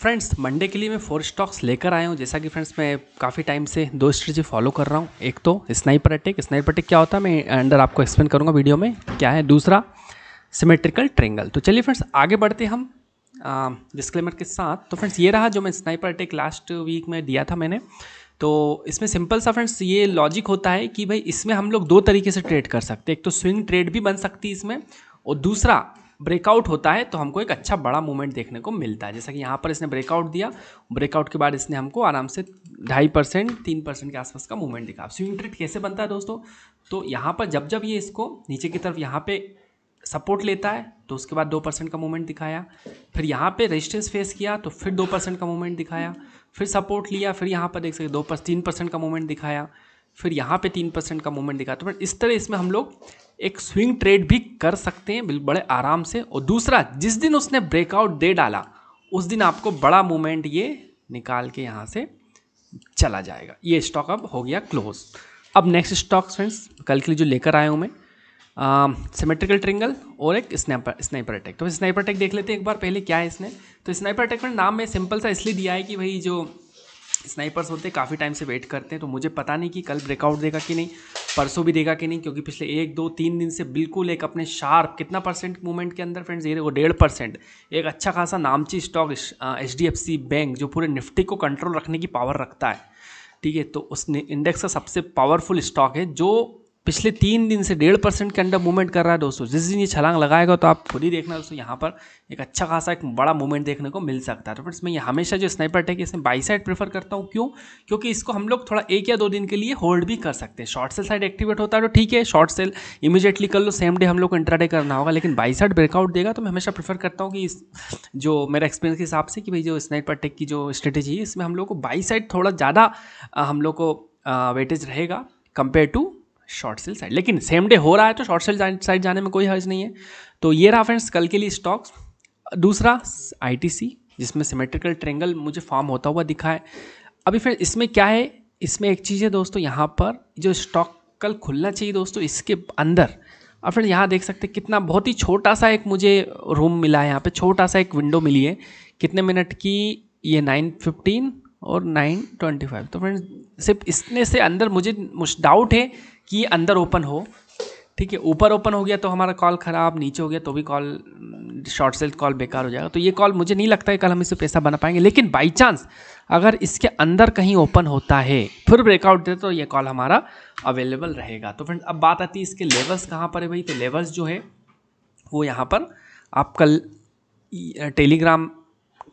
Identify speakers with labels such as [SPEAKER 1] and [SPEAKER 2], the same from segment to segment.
[SPEAKER 1] Friends Monday के लिए मैं फोर स्टॉक्स लेकर आया हूँ। जैसा कि फ्रेंड्स मैं काफ़ी टाइम से दो स्ट्रेटजी फॉलो कर रहा हूँ। एक तो स्नाइपर अटैक स्नाइपर अटैक क्या होता है? मैं अंडर आपको एक्सप्लेन करूँगा वीडियो में क्या है। दूसरा सिमेट्रिकल ट्रेंगल तो चलिए फ्रेंड्स आगे बढ़ते हम डिस्क्लेमर के साथ। तो फ्रेंड्स ये रहा जो मैं स्नाइपर अटैक लास्ट वीक में दिया था मैंने। तो इसमें सिंपल सा फ्रेंड्स ये लॉजिक होता है कि भाई इसमें हम लोग दो तरीके से ट्रेड कर सकते एक तो स्विंग ट्रेड भी बन सकती है इसमें, और दूसरा ब्रेकआउट होता है तो हमको एक अच्छा बड़ा मूवमेंट देखने को मिलता है। जैसा कि यहाँ पर इसने ब्रेकआउट दिया ब्रेकआउट के बाद इसने हमको आराम से ढाई परसेंट, तीन परसेंट के आसपास का मूवमेंट दिखा। स्विंग ट्रेड कैसे बनता है दोस्तों? तो यहाँ पर जब जब ये इसको नीचे की तरफ़ यहाँ पे सपोर्ट लेता है तो उसके बाद दो परसेंट का मूवमेंट दिखाया। फिर यहाँ पे रेजिस्टेंस फेस किया तो फिर दो परसेंट का मूवमेंट दिखाया। फिर सपोर्ट लिया, फिर यहाँ पर देख सकते दो पर, तीन परसेंट का मूवमेंट दिखाया। फिर यहाँ पे तीन परसेंट का मूवमेंट दिखाया तो फिर इस तरह इसमें हम लोग एक स्विंग ट्रेड भी कर सकते हैं बिल्कुल बड़े आराम से। और दूसरा, जिस दिन उसने ब्रेकआउट दे डाला, उस दिन आपको बड़ा मूवमेंट ये निकाल के यहाँ से चला जाएगा। ये स्टॉक अब हो गया क्लोज अब नेक्स्ट स्टॉक फ्रेंड्स कल के लिए जो लेकर आया हूँ मैं सिमेट्रिकल ट्रिंगल और एक स्नैपर स्नाइपर अटैक तो स्नाइपर अटैक देख लेते हैं एक बार पहले क्या है इसने। तो स्नाइपर अटैक में नाम में सिंपल सा इसलिए दिया है कि भाई जो स्नाइपर्स होते काफ़ी टाइम से वेट करते हैं तो मुझे पता नहीं कि कल ब्रेकआउट देगा कि नहीं, परसों भी देगा कि नहीं, क्योंकि पिछले एक, दो, तीन दिन से बिल्कुल एक अपने शार्प कितना परसेंट मूवमेंट के अंदर फ्रेंड्स ये देखो, डेढ़ परसेंट एक अच्छा खासा नामची stock H D F C bank जो पूरे निफ्टी को कंट्रोल रखने की पावर रखता है, ठीक है तो उस इंडेक्स का सबसे पावरफुल स्टॉक है, जो पिछले तीन दिन से डेढ़ परसेंट के अंडर मूवमेंट कर रहा है दोस्तों। जिस दिन ये छलांग लगाएगा तो आप खुद ही देखना दोस्तों, यहाँ पर एक अच्छा खासा एक बड़ा मूवमेंट देखने को मिल सकता है। तो फ्रेंड्स मैं ये हमेशा जो स्नाइपर टेक इसमें बाई साइड प्रेफर करता हूँ। क्यों? क्योंकि इसको हम लोग थोड़ा एक या दो दिन के लिए होल्ड भी कर सकते हैं। शॉर्ट सेल साइड एक्टिवेट होता है तो ठीक है शॉर्ट सेल इमीजिएटली कर लो सेम डे हम लोग को इंट्राडे करना होगा। लेकिन बाई साइड ब्रेकआउट देगा तो मैं हमेशा प्रेफर करता हूँ कि इस, जो मेरा एक्सपीरियंस के हिसाब से कि भाई जो स्नाइपर टेक की जो स्ट्रेटेजी है, इसमें हम लोग को बाई साइड थोड़ा ज़्यादा हम लोग को वेटेज रहेगा। Compare to short sell side लेकिन सेम डे हो रहा है तो शॉर्ट सेल साइड जाने में कोई हर्ज नहीं है। तो ये रहा फ्रेंड्स कल के लिए स्टॉक्स दूसरा आईटीसी जिसमें सिमेट्रिकल ट्रेंगल मुझे फॉर्म होता हुआ दिखा है। अभी फिर इसमें क्या है? इसमें एक चीज़ है दोस्तों, यहाँ पर जो स्टॉक कल खुलना चाहिए दोस्तों, इसके अंदर। और फिर यहाँ देख सकते कितना बहुत ही छोटा सा एक मुझे रूम मिला है यहाँ पे। छोटा सा एक विंडो मिली है। कितने मिनट की? ये नाइन फिफ्टीन और नाइन ट्वेंटी फाइव तो फ्रेंड्स सिर्फ़ इसने से अंदर मुझे डाउट है कि अंदर ओपन हो, ठीक है, ऊपर ओपन हो गया तो हमारा कॉल ख़राब, नीचे हो गया तो भी कॉल, शॉर्ट सेल कॉल बेकार हो जाएगा। तो ये कॉल मुझे नहीं लगता है कल हम इससे पैसा बना पाएँगे, लेकिन बाई चांस अगर इसके अंदर कहीं ओपन होता है, फिर ब्रेकआउट दे तो ये कॉल हमारा अवेलेबल रहेगा। तो फ्रेंड अब बात आती है इसके लेवल्स कहाँ पर है भाई? तो लेवल्स जो है, वो यहाँ पर आप कल टेलीग्राम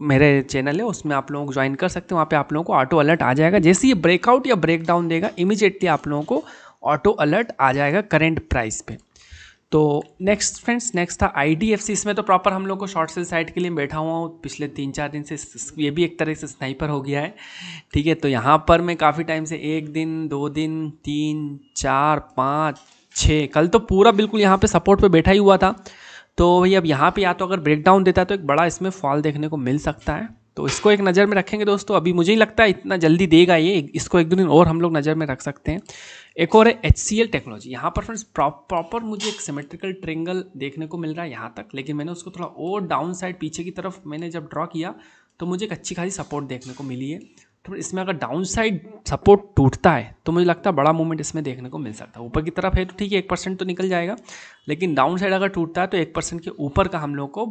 [SPEAKER 1] मेरे चैनल है, उसमें आप लोग ज्वाइन कर सकते हैं, वहाँ पे आप लोगों को ऑटो अलर्ट आ जाएगा। जैसे ये ब्रेकआउट या ब्रेक डाउन देगा इमीजिएटली आप लोगों को ऑटो अलर्ट आ जाएगा करेंट प्राइस पे। तो नेक्स्ट फ्रेंड्स नेक्स्ट था आईडीएफसी इसमें तो प्रॉपर हम लोग को शॉर्ट सेल साइड के लिए बैठा हुआ हूँ। पिछले तीन चार दिन से ये भी एक तरह से स्नाइपर हो गया है। ठीक है तो यहाँ पर मैं काफ़ी टाइम से एक दिन, दो दिन, तीन, चार, पाँच छः कल तो पूरा बिल्कुल यहाँ पे सपोर्ट पे बैठा ही हुआ था। तो भाई, अब यहाँ पे या तो अगर ब्रेकडाउन देता है तो एक बड़ा इसमें फॉल देखने को मिल सकता है। तो इसको एक नज़र में रखेंगे दोस्तों। अभी मुझे ही लगता है इतना जल्दी देगा ये। इसको एक दो दिन और हम लोग नज़र में रख सकते हैं। एक और है एच सी एल टेक्नोलॉजी यहाँ पर फ्रेंड्स प्रॉपर मुझे एक सिमेट्रिकल ट्रेंगल देखने को मिल रहा है यहाँ तक, लेकिन मैंने उसको थोड़ा और डाउन साइड पीछे की तरफ़ मैंने जब ड्रॉ किया तो मुझे एक अच्छी खासी सपोर्ट देखने को मिली है। तो इसमें अगर डाउन साइड सपोर्ट टूटता है तो मुझे लगता है बड़ा मूवमेंट इसमें देखने को मिल सकता है। ऊपर की तरफ़ है तो ठीक है, एक परसेंट तो निकल जाएगा, लेकिन डाउन साइड अगर टूटता है तो एक परसेंट के ऊपर का हम लोग को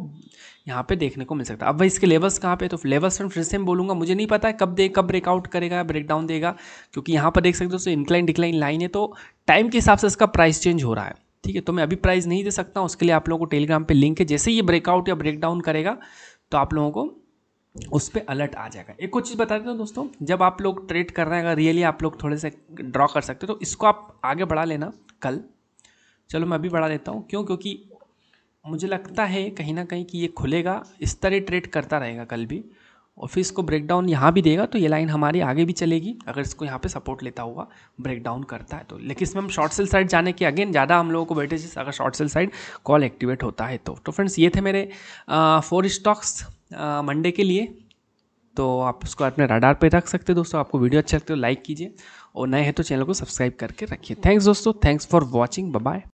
[SPEAKER 1] यहाँ पे देखने को मिल सकता है। अब भाई इसके लेवल्स कहाँ पे तो लेवल्स फिर से बोलूँगा, मुझे नहीं पता है कब दे, कब ब्रेकआउट करेगा ब्रेक डाउन देगा, क्योंकि यहाँ पर देख सकते हो तो इंक्लाइन डिक्लाइन लाइन है तो टाइम के हिसाब से इसका प्राइस चेंज हो रहा है। ठीक है तो मैं अभी प्राइस नहीं दे सकता उसके लिए आप लोगों को टेलीग्राम पर लिंक है, जैसे ये ब्रेकआउट या ब्रेक डाउन करेगा तो आप लोगों को उस पर अलर्ट आ जाएगा। एक और चीज़ बता देता हूँ दोस्तों, जब आप लोग ट्रेड कर रहे हैं, अगर रियली आप लोग थोड़े से ड्रॉ कर सकते हो तो इसको आप आगे बढ़ा लेना कल। चलो मैं अभी बढ़ा देता हूँ। क्यों? क्योंकि मुझे लगता है कहीं ना कहीं कि ये खुलेगा, इस तरह ट्रेड करता रहेगा कल भी। और फिर इसको ब्रेक डाउन यहाँ भी देगा तो ये लाइन हमारी आगे भी चलेगी। अगर इसको यहाँ पे सपोर्ट लेता हुआ ब्रेक डाउन करता है तो। लेकिन इसमें हम शॉर्ट सेल साइड जाने के अगेन ज़्यादा हम लोगों को बैठे वेटेजेस अगर short sell side call activate होता है तो। तो फ्रेंड्स ये थे मेरे फोर स्टॉक्स मंडे के लिए। तो आप उसको अपने रडार पे रख सकते हो दोस्तों। आपको वीडियो अच्छा लगता है लाइक कीजिए। और नए हैं तो चैनल को सब्सक्राइब करके रखिए। थैंक्स दोस्तों थैंक्स फॉर वॉचिंग बाय